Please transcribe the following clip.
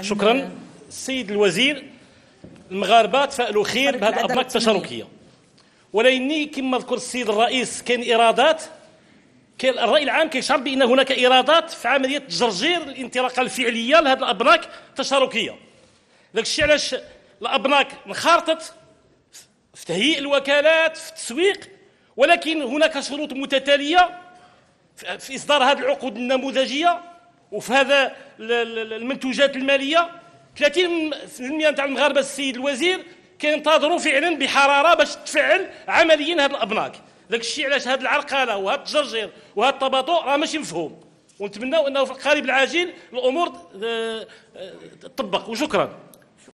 شكرا. السيد الوزير المغاربة تفائلوا خير بهذه الابناك التشاركية. ولكني كما ذكر السيد الرئيس كاين إيرادات. كاين الرأي العام كيشعر بأن هناك إيرادات في عملية تجرجير الانطلاقة الفعلية لهذه الأبناك التشاركية. داك الشيء علاش الأبناك انخرطت في تهيئ الوكالات في التسويق. ولكن هناك شروط متتالية في إصدار هذه العقود النموذجية. وفي هذا ال- ال- المنتوجات المالية 30% نتاع المغاربة السيد الوزير كينتظروا فعلا بحرارة باش تفعل عمليا هذه الأبناك. داك الشيء علاش هذه العرقلة وهذا التجرجير وهذا التباطؤ راه ماشي مفهوم. ونتمناو إنه في القريب العاجل الأمور آه، آه، تطبق. وشكرا.